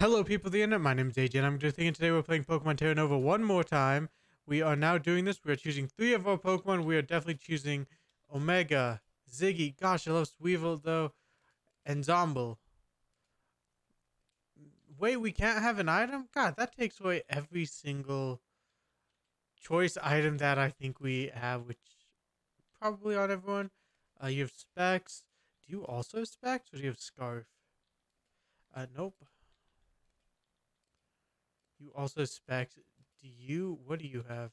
Hello, people of the internet. My name is AJ, and I'm just thinking today we're playing Pokemon Terra Nova one more time. We are now doing this. We are choosing three of our Pokemon. We are definitely choosing Omega, Ziggy. Gosh, I love Sweevil though, and Zomble. Wait, we can't have an item? God, that takes away every single choice item that I think we have, which probably on everyone. Uh, you have Specs. Do you also have Specs, or do you have Scarf? Uh, nope. You also specs. Do you? What do you have?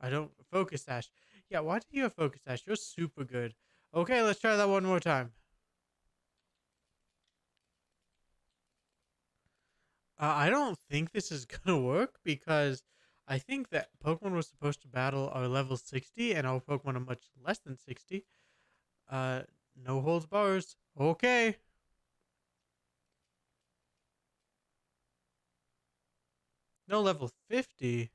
I don't. Focus Sash. Yeah, why do you have Focus Sash? You're super good. Okay, let's try that one more time. Uh, I don't think this is gonna work because I think that Pokemon was supposed to battle our level 60 and our Pokemon are much less than 60. Uh, no holds bars. Okay. No, level 50.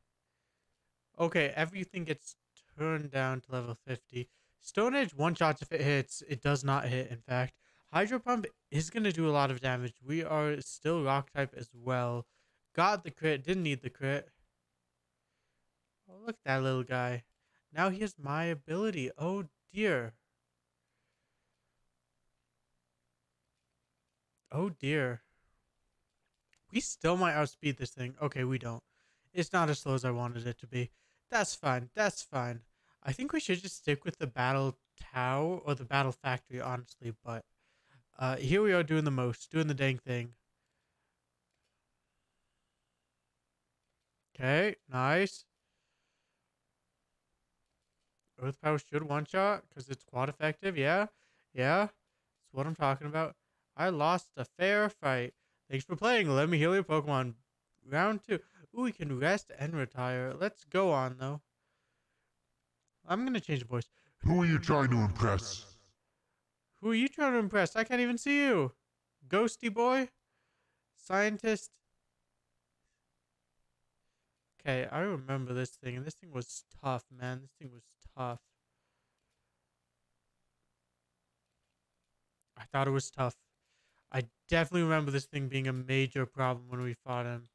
Okay, everything gets turned down to level 50. Stone Edge one shots if it hits. It does not hit, in fact. Hydro Pump is going to do a lot of damage. We are still rock type as well. Got the crit, didn't need the crit. Oh, look at that little guy. Now he has my ability. Oh, dear. Oh, dear. We still might outspeed this thing. Okay, we don't. It's not as slow as I wanted it to be. That's fine. That's fine. I think we should just stick with the battle tower or the battle factory, honestly. But uh, here we are doing the most, doing the dang thing. Okay, nice. Earth Power should one shot because it's quad effective. Yeah, yeah. That's what I'm talking about. I lost a fair fight. Thanks for playing. Let me heal your Pokemon. Round two. Ooh, we can rest and retire. Let's go on, though. I'm going to change the voice. Who are you trying to impress? Who are you trying to impress? I can't even see you. Ghosty boy? Scientist? Okay, I remember this thing, this thing was tough, man. This thing was tough. I thought it was tough. I definitely remember this thing being a major problem when we fought him,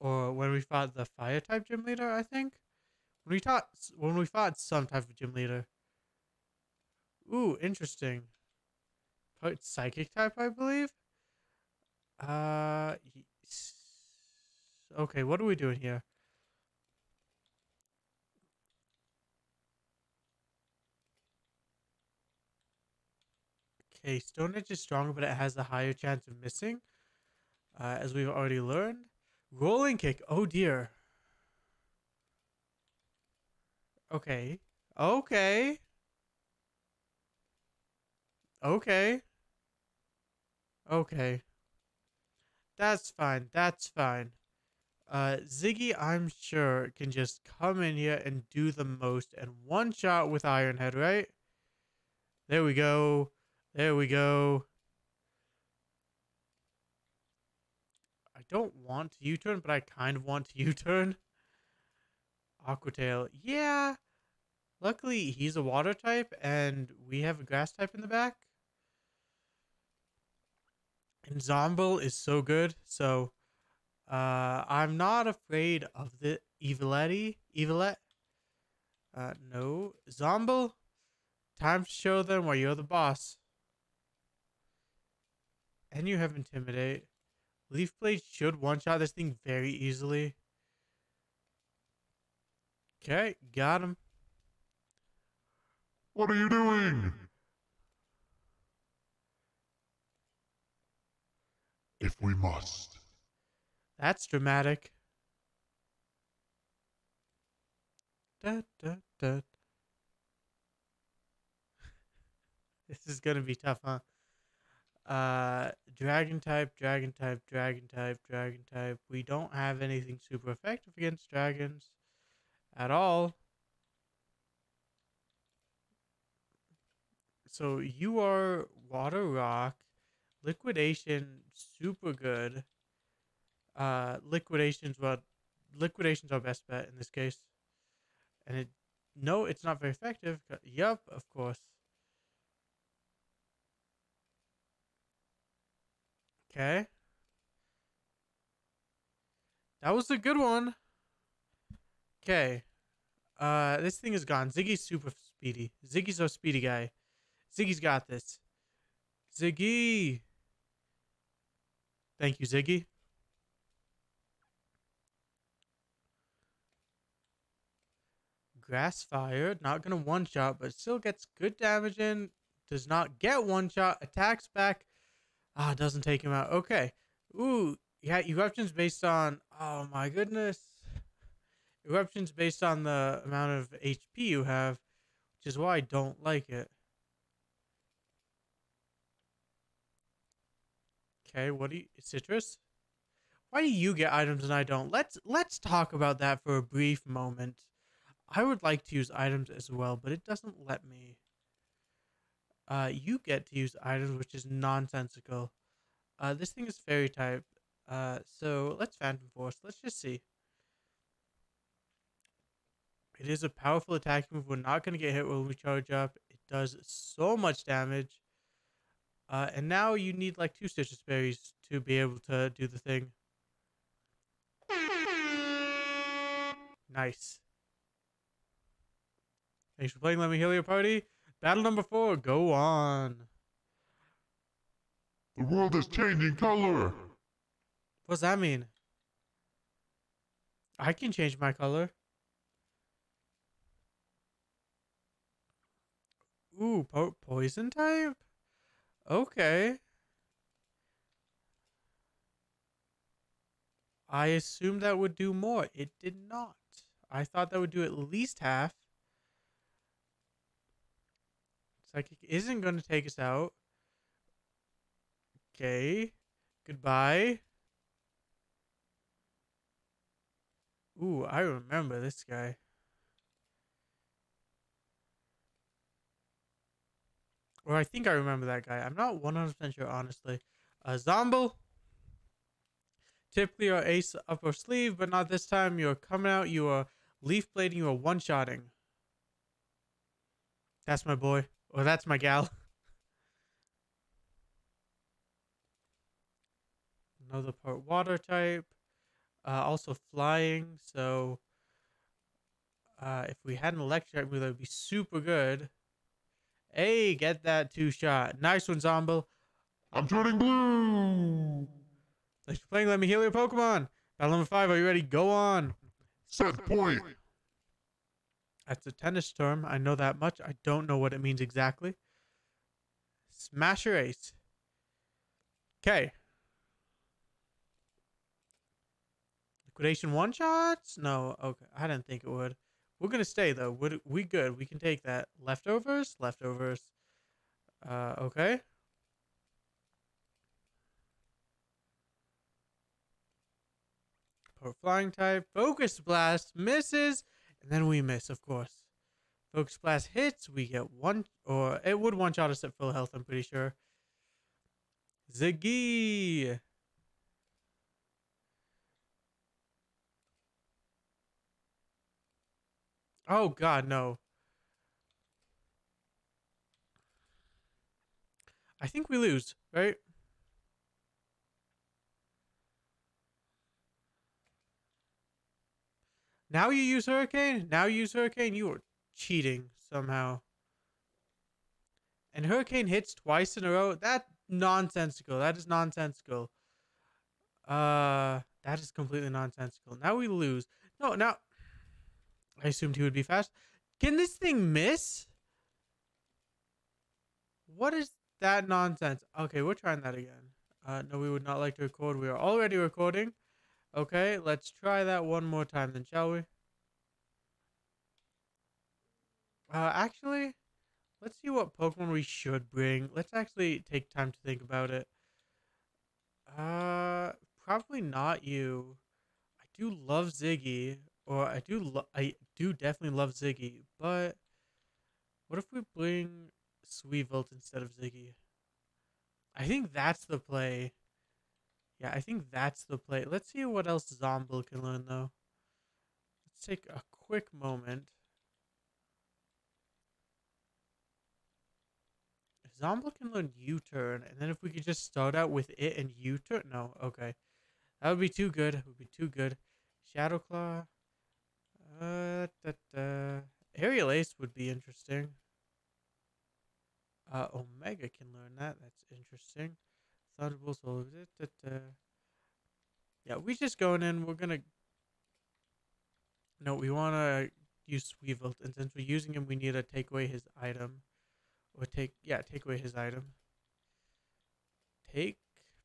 or when we fought the fire type gym leader. I think when we fought when we fought some type of gym leader. Ooh, interesting. psychic type, I believe. Uh, okay. What are we doing here? Okay, Stone Edge is stronger, but it has a higher chance of missing. Uh, as we've already learned. Rolling kick. Oh dear. Okay. Okay. Okay. Okay. That's fine. That's fine. Uh, Ziggy, I'm sure, can just come in here and do the most and one shot with Iron Head, right? There we go. There we go. I don't want to U-turn, but I kind of want to U-turn. Aqua Tail. Yeah. Luckily, he's a water type, and we have a grass type in the back. And Zomble is so good, so uh, I'm not afraid of the Eviletti. Evilette. Uh, no. Zomble, time to show them why you're the boss. And you have Intimidate. Leaf Blade should one-shot this thing very easily. Okay, got him. What are you doing? If we must. That's dramatic. Da, da, da. this is gonna be tough, huh? Uh, dragon type, dragon type, dragon type, dragon type. We don't have anything super effective against dragons at all. So you are water rock, liquidation super good. Uh, liquidation's what liquidation's our best bet in this case. And it no, it's not very effective. Yup, of course. Okay. That was a good one. Okay. Uh, this thing is gone. Ziggy's super speedy. Ziggy's our speedy guy. Ziggy's got this. Ziggy. Thank you, Ziggy. Grass fire. Not gonna one shot, but still gets good damage in. Does not get one shot. Attacks back. Ah, doesn't take him out. Okay. Ooh, yeah, eruptions based on. Oh my goodness. Eruptions based on the amount of HP you have, which is why I don't like it. Okay, what do you citrus? Why do you get items and I don't? Let's let's talk about that for a brief moment. I would like to use items as well, but it doesn't let me. Uh, you get to use items, which is nonsensical. Uh, this thing is fairy type. Uh, so let's Phantom Force. Let's just see. It is a powerful attack move. We're not going to get hit when we charge up. It does so much damage. Uh, and now you need like two Stitches Berries to be able to do the thing. Nice. Thanks for playing. Let me heal your party. Battle number four. Go on. The world is changing color. What does that mean? I can change my color. Ooh, po poison type? Okay. I assumed that would do more. It did not. I thought that would do at least half. Psychic isn't going to take us out. Okay. Goodbye. Ooh, I remember this guy. Or I think I remember that guy. I'm not 100% sure, honestly. Uh, Zomble. Typically your ace up sleeve, but not this time. You're coming out, you are leaf blading, you are one-shotting. That's my boy. Or that's my gal. Another part water type. Uh, also flying, so uh, if we had an electric move, that would be super good. Hey, get that two shot. Nice one, Zombo. I'm turning blue. Thanks for playing. Let me heal your Pokemon. Battle number five. Are you ready? Go on. Set point. That's a tennis term. I know that much. I don't know what it means exactly. Smash your ace. Okay. Liquidation one shots? No. Okay. I didn't think it would. We're gonna stay though. We're, we good. We can take that. Leftovers. Leftovers. Uh. Okay. Poor flying type. Focus blast misses, and then we miss, of course. Focus blast hits. We get one, or it would one shot us at full health. I'm pretty sure. Ziggy. Oh God, no. I think we lose, right? Now you use Hurricane? Now you use Hurricane? You are cheating somehow. And Hurricane hits twice in a row? That nonsensical. That is nonsensical. Uh, that is completely nonsensical. Now we lose. No, now... I assumed he would be fast. Can this thing miss? What is that nonsense? Okay, we're trying that again. Uh, no, we would not like to record. We are already recording. Okay, let's try that one more time then, shall we? Uh, actually, let's see what Pokemon we should bring. Let's actually take time to think about it. Uh, probably not you. I do love Ziggy, or I do I do definitely love Ziggy, but what if we bring Sweetvolt instead of Ziggy? I think that's the play. Yeah, I think that's the play. Let's see what else Zombil can learn, though. Let's take a quick moment. If Zombil can learn U-turn, and then if we could just start out with it and U-turn. No, okay. That would be too good. It would be too good. Shadow Claw. Uh, da, da. Aerial Ace would be interesting. Uh, Omega can learn that. That's interesting. Thunderbolt. So, da, da, da. Yeah, we just going in. We're gonna. No, we want to use Sweevil, and since we're using him, we need to take away his item, or take yeah, take away his item. Take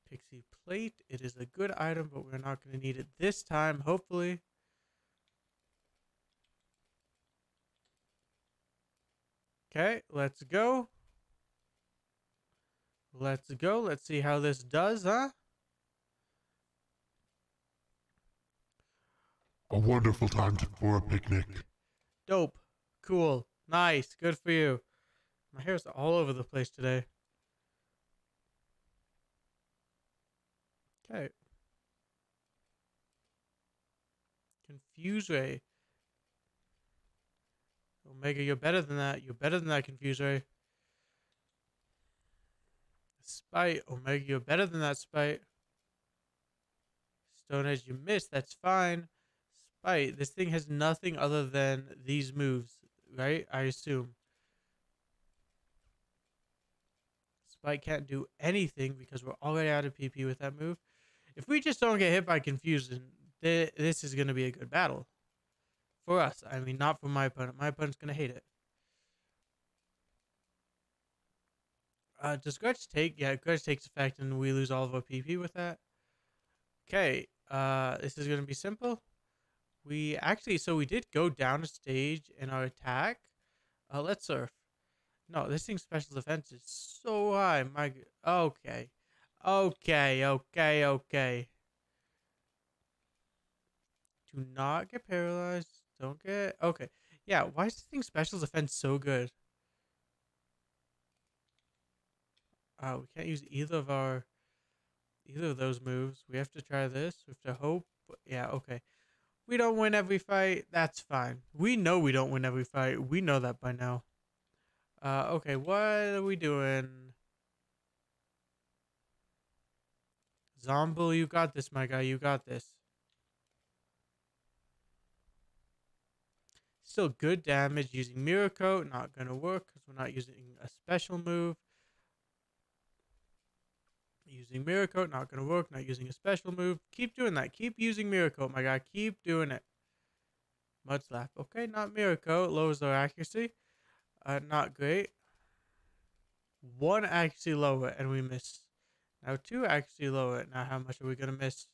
Pixie Plate. It is a good item, but we're not to need it this time. Hopefully. Okay, let's go. Let's go. Let's see how this does, huh? A wonderful time to, for a picnic. Dope. Cool. Nice. Good for you. My hair's all over the place today. Okay. Confuse Ray. Omega, you're better than that. You're better than that, Confuse Ray. Spite. Omega, you're better than that, Spite. Stone Edge, you missed. That's fine. Spite, this thing has nothing other than these moves, right? I assume. Spite can't do anything because we're already out of PP with that move. If we just don't get hit by Confusion, th this is going to be a good battle. For us. I mean, not for my opponent. My opponent's going to hate it. Uh, does Grudge take? Yeah, Grudge takes effect and we lose all of our PP with that. Okay, uh, this is going to be simple. We actually, so we did go down a stage in our attack. Uh, let's surf. No, this thing's special defense is so high. My, okay. Okay, okay, okay. Do not get paralyzed. Don't get... Okay. Yeah, why is this thing special defense so good? Uh, we can't use either of our... Either of those moves. We have to try this. We have to hope. Yeah, okay. We don't win every fight. That's fine. We know we don't win every fight. We know that by now. Uh, okay, what are we doing? Zombil, you got this, my guy. You got this. Still good damage using Coat. Not going to work because we're not using a special move. Using Miracle, Not going to work. Not using a special move. Keep doing that. Keep using Miracle, my guy. Keep doing it. Mud Slap. Okay, not Miracle. Lowers our accuracy. Uh, not great. One accuracy lower and we miss. Now two actually lower. Now how much are we gonna miss?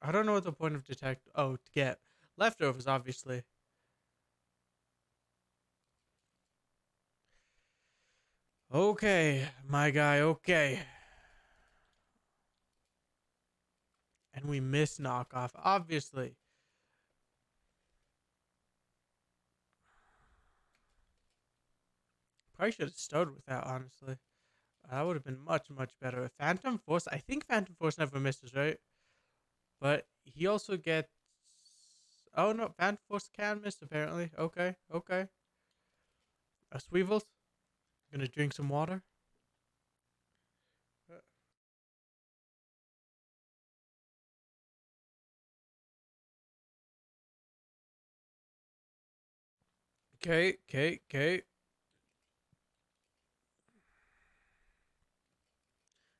I don't know what the point of detect. Oh, to get leftovers, obviously. Okay, my guy. Okay. And we miss knockoff, obviously. Probably should have started with that, honestly. That would have been much, much better. Phantom Force, I think Phantom Force never misses, right? But he also gets... Oh, no, Phantom Force can miss, apparently. Okay, okay. A Sweevil. Gonna drink some water. Okay, okay, okay.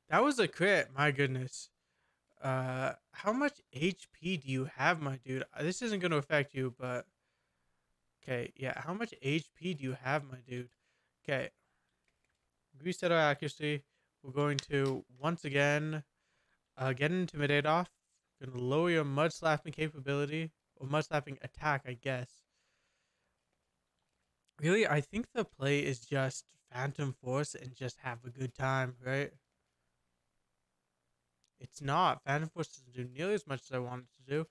That was a crit. My goodness. Uh, how much HP do you have, my dude? Uh, This isn't going to affect you, but okay, yeah. How much HP do you have, my dude? Okay. Reset our accuracy. We're going to once again uh, get intimidate off. Gonna lower your mud slapping capability or mud slapping attack, I guess. Really, I think the play is just Phantom Force and just have a good time, right? It's not. Phantom Force doesn't do nearly as much as I wanted to do.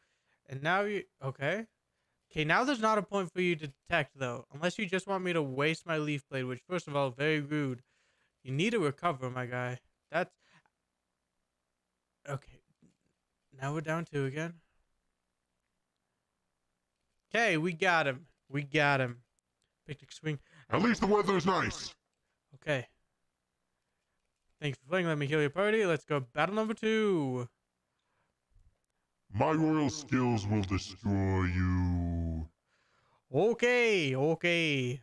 And now you okay? Okay, now there's not a point for you to detect though. Unless you just want me to waste my leaf blade, which first of all, very rude. You need to recover, my guy. That's okay. Now we're down two again. Okay, we got him. We got him. Picnic swing. At least the weather's nice. Okay. Thanks for playing. Let me heal your party. Let's go battle number two. My royal skills will destroy you. Okay, okay.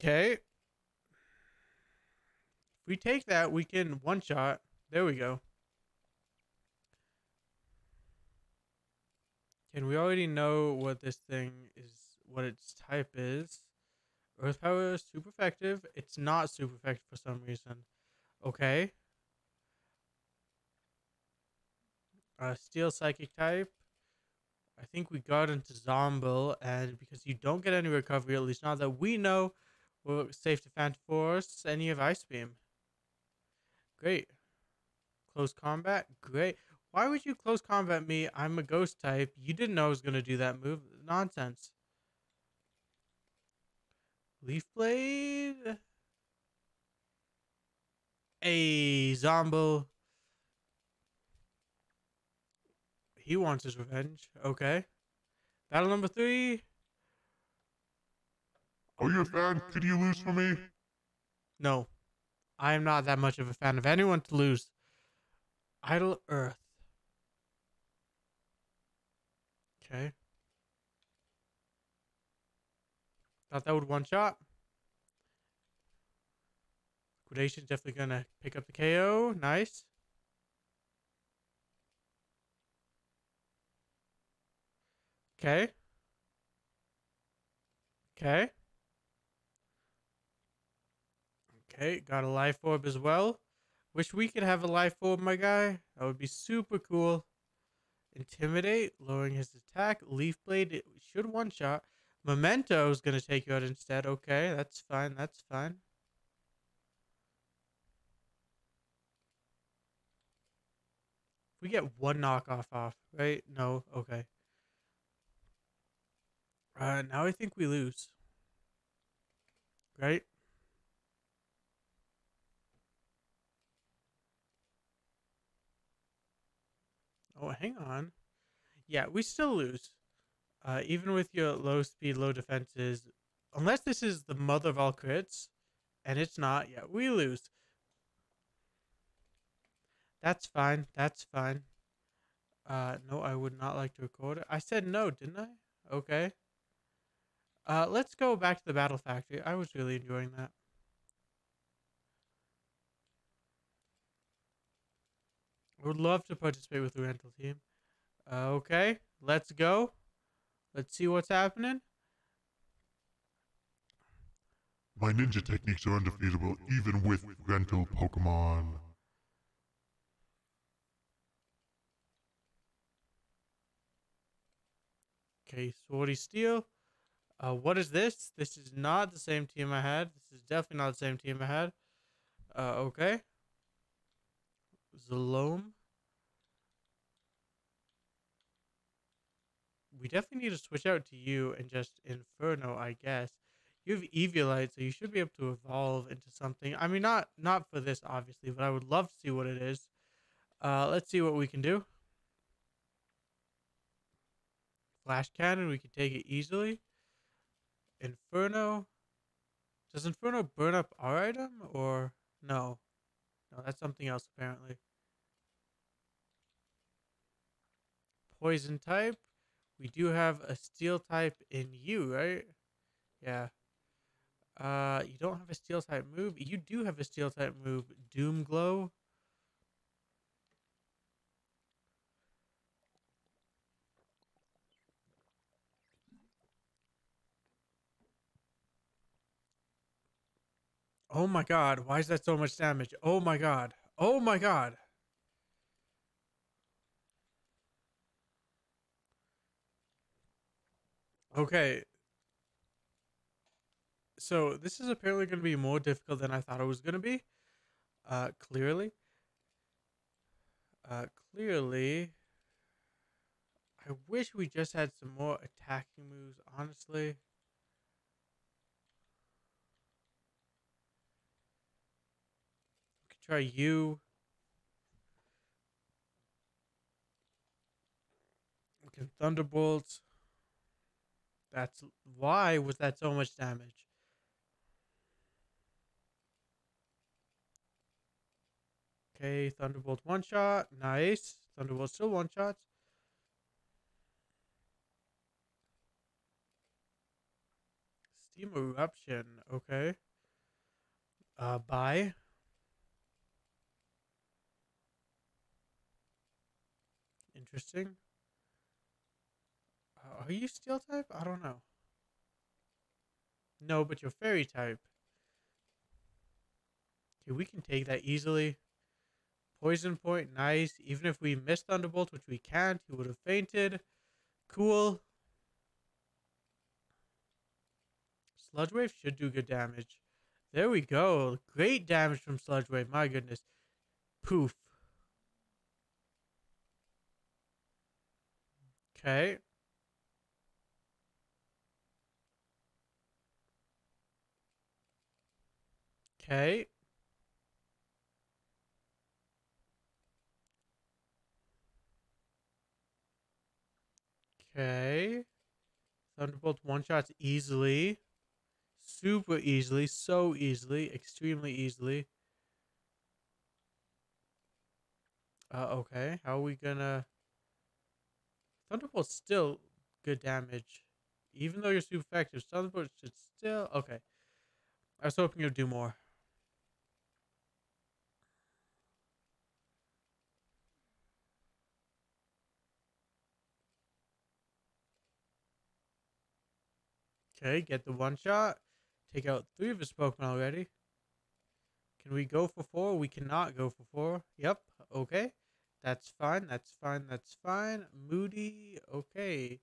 Okay. If we take that, we can one shot. There we go. Can we already know what this thing is, what its type is? Earth power is super effective. It's not super effective for some reason. Okay. Uh, steel psychic type. I think we got into Zombil, and because you don't get any recovery, at least not that we know, we're safe to Phantom Force, any of Ice Beam. Great. Close combat? Great. Why would you close combat me? I'm a ghost type. You didn't know I was going to do that move. Nonsense. Leaf Blade? A Zombo. He wants his revenge. Okay. Battle number three. Are you a fan? Could you lose for me? No. I am not that much of a fan of anyone to lose. Idle Earth. Okay. Thought that would one shot. Liquidation's definitely gonna pick up the KO. Nice. Okay. Okay. Okay, got a life orb as well. Wish we could have a life orb, my guy. That would be super cool. Intimidate, lowering his attack. Leaf Blade should one shot. Memento is going to take you out instead. Okay, that's fine. That's fine. We get one knockoff off, right? No, okay. Uh, now I think we lose. Right? Oh, hang on. Yeah, we still lose. Uh, even with your low speed, low defenses, unless this is the mother of all crits, and it's not, yeah, we lose. That's fine. That's fine. Uh, no, I would not like to record it. I said no, didn't I? Okay. Uh, let's go back to the Battle Factory. I was really enjoying that. I would love to participate with the rental team. Uh, okay, let's go. Let's see what's happening. My ninja techniques are undefeatable even with rental Pokemon. Okay, Swordy Steel. Uh, what is this? This is not the same team I had. This is definitely not the same team I had. Uh, okay. Zalome. We definitely need to switch out to you and just Inferno, I guess. You have Eviolite, so you should be able to evolve into something. I mean, not not for this, obviously, but I would love to see what it is. Uh, let's see what we can do. Flash Cannon, we can take it easily. Inferno. Does Inferno burn up our item, or no? No, that's something else, apparently. Poison type. We do have a steel type in you, right? Yeah. Uh, you don't have a steel type move. You do have a steel type move, Doom Glow. Oh my god, why is that so much damage? Oh my god. Oh my god. Okay. So this is apparently going to be more difficult than I thought it was going to be. Uh, clearly. Uh, clearly. I wish we just had some more attacking moves, honestly. We could try you. We can Thunderbolt. That's why was that so much damage? Okay, Thunderbolt one shot. Nice. Thunderbolt still one shots. Steam eruption. Okay. Uh, bye. Interesting. Are you steel type? I don't know. No, but you're fairy type. Okay, we can take that easily. Poison point, nice. Even if we miss Thunderbolt, which we can't, he would have fainted. Cool. Sludge Wave should do good damage. There we go. Great damage from Sludge Wave. My goodness. Poof. Okay. Okay. Okay. Thunderbolt one shots easily. Super easily. So easily. Extremely easily. Uh, okay. How are we gonna... Thunderbolt's still good damage. Even though you're super effective, Thunderbolt should still... Okay. I was hoping you'd do more. Okay, get the one shot. Take out three of his Pokemon already. Can we go for four? We cannot go for four. Yep. Okay. That's fine. That's fine. That's fine. Moody. Okay.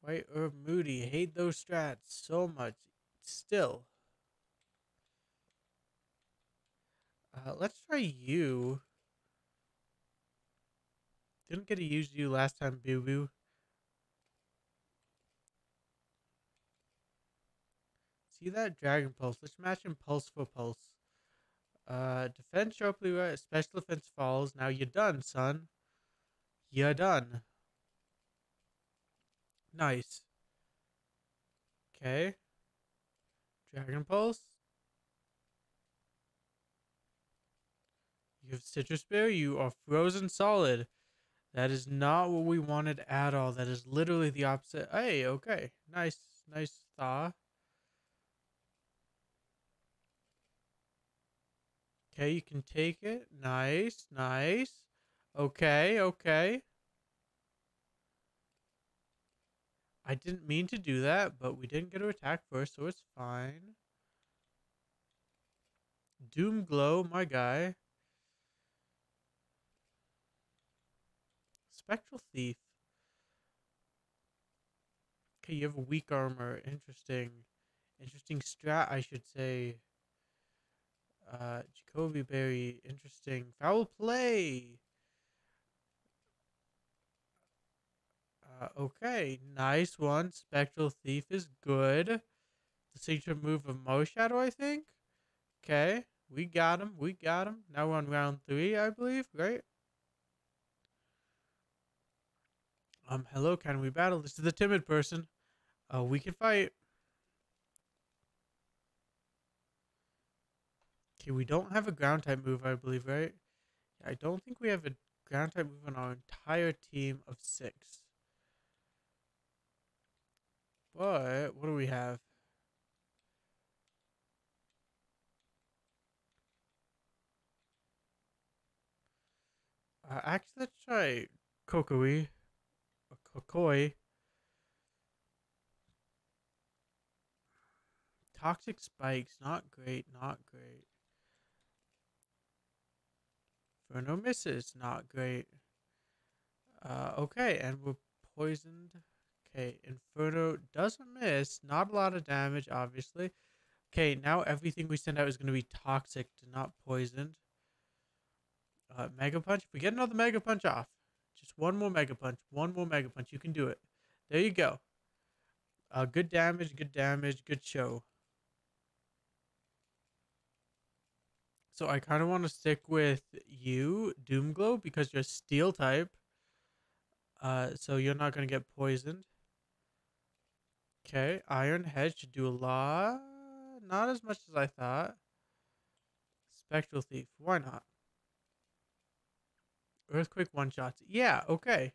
White Herb Moody. Hate those strats so much. Still. Uh, let's try you. Didn't get to use you last time, Boo Boo. See that? Dragon Pulse. Let's match him Pulse for Pulse. Uh, defense sharply right. Special defense falls. Now you're done, son. You're done. Nice. Okay. Dragon Pulse. You have Sitrus Berry. You are frozen solid. That is not what we wanted at all. That is literally the opposite. Hey, okay. Nice, nice thaw. Okay, you can take it. Nice, nice. Okay, okay. I didn't mean to do that, but we didn't get to attack first, so it's fine. Doom Glow, my guy. Spectral Thief. Okay, you have a weak armor. Interesting. Interesting strat, I should say. Uh, Jaboca Berry, interesting. Foul play. Uh, okay, nice one. Spectral Thief is good. The signature move of Marshadow, I think. Okay, we got him. We got him. Now we're on round three, I believe. Right? Um, hello, can we battle? This is the timid person. Uh, we can fight. Okay, we don't have a ground type move, I believe, right? I don't think we have a ground type move on our entire team of six. But, what do we have? Uh, actually, let's try Kokoi. Kokoi. Toxic spikes, not great, not great. Inferno misses. Not great. Uh, okay, and we're poisoned. Okay, Inferno doesn't miss. Not a lot of damage, obviously. Okay, now everything we send out is going to be toxic, not poisoned. Uh, Mega Punch. If we get another Mega Punch off, just one more Mega Punch, one more Mega Punch, you can do it. There you go. Uh, good damage, good damage, good show. So I kind of want to stick with you, Doomglow, because you're steel type. Uh, so you're not going to get poisoned. Okay, Iron Head should do a lot. Not as much as I thought. Spectral Thief, why not? Earthquake one shots. Yeah, okay.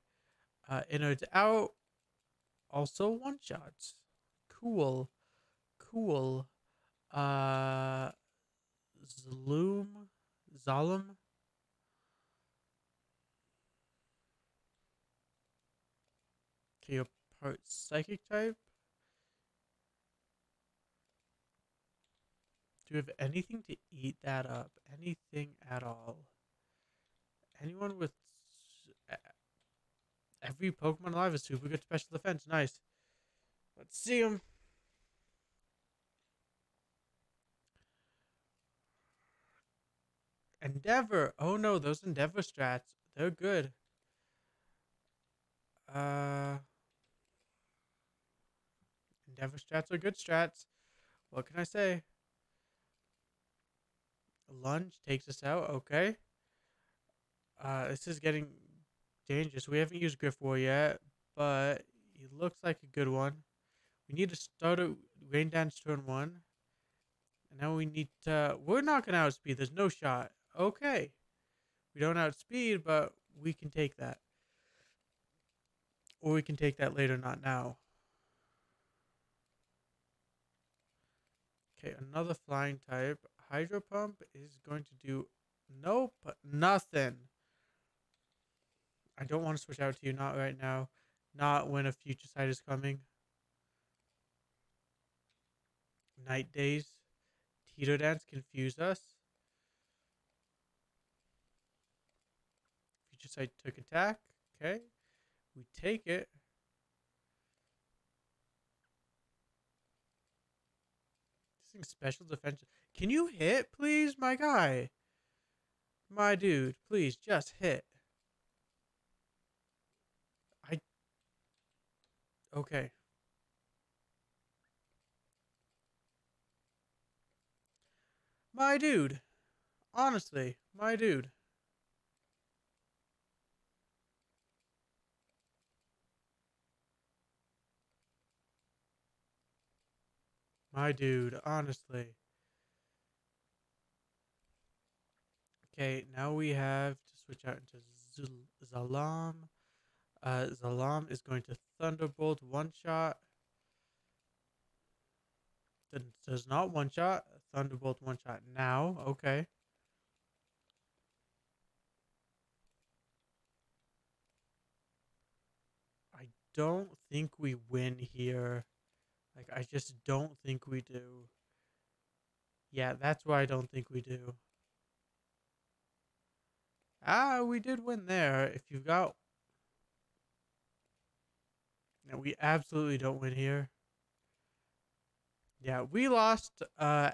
Uh, innards out. Also one shots. Cool. Cool. Uh, Zloom. Zalem. Okay, you're part psychic type. Do you have anything to eat that up? Anything at all? Anyone with every Pokemon alive is super good special defense. Nice. Let's see him. Endeavor. Oh no, those Endeavor strats. They're good. Uh Endeavor strats are good strats. What can I say? Lunge takes us out. Okay. Uh, this is getting dangerous. We haven't used Griff War yet, but he looks like a good one. We need to start a rain dance turn one. And now we need to. We're not going to outspeed. There's no shot. Okay. We don't outspeed, but we can take that. Or we can take that later, not now. Okay, another flying type. Hydro Pump is going to do nope, nothing. I don't want to switch out to you, not right now. Not when a future sight is coming. Night Daze. Teeter Dance confuse us. Future sight took attack. Okay. We take it. Special defense. Can you hit, please, my guy? My dude, please just hit. I. Okay. My dude. Honestly, my dude. My dude, honestly. Okay, now we have to switch out into Zalam. Uh, Zalam is going to Thunderbolt one shot. Does not one shot. Thunderbolt one shot now. Okay. I don't think we win here. Like, I just don't think we do. Yeah, that's why I don't think we do. Ah, we did win there. If you've got. No, we absolutely don't win here. Yeah, we lost. Uh,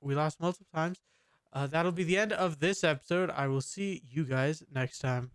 we lost multiple times. Uh, that'll be the end of this episode. I will see you guys next time.